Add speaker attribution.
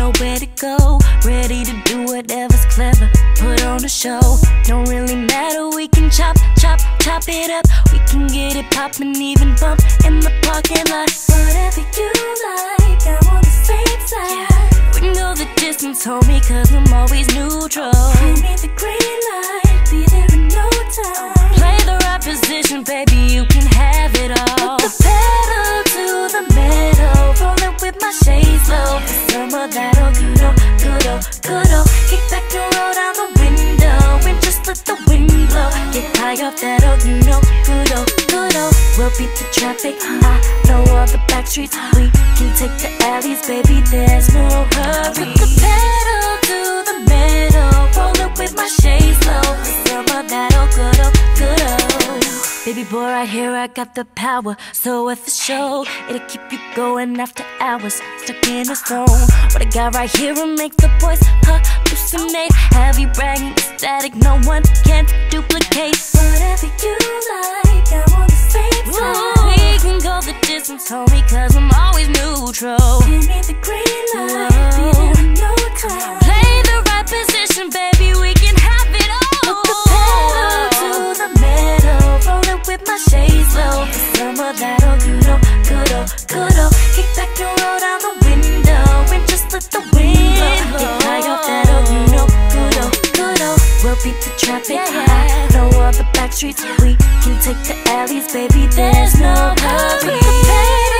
Speaker 1: nowhere to go. Ready to do whatever's clever, put on a show. Don't really matter, we can chop, chop, chop it up. We can get it poppin', even bump in the parking lot. Whatever you like, I'm on the same side. We can go the distance, homie, cause I'm always neutral. Give me the green light, be there in no time. Play the right position, baby, you can have it Off that oh, you know, good oh, good oh. We'll beat the traffic. I know all the back streets. We can take the alleys, baby. There's no hurry. Put the pedal to the metal, rolling with my shades low. Summer, that'll good oh, good oh. Baby boy, right here, I got the power. So if it's show, it'll keep you going after hours. Stuck in a zone. What I got right here will make the boys hallucinate. Have you bragging static, no one can duplicate. Whatever you like, I'm on the same side. We can go the distance, homie, cause I'm always neutral. Give me the green light, be there no time. Play the right position, baby, we can have it all. Put the pedal to the metal, rolling with my shades low. For summer, that'll good oh, good oh, good the traffic. I know all the back streets. We can take the alleys, baby. There's no hurry.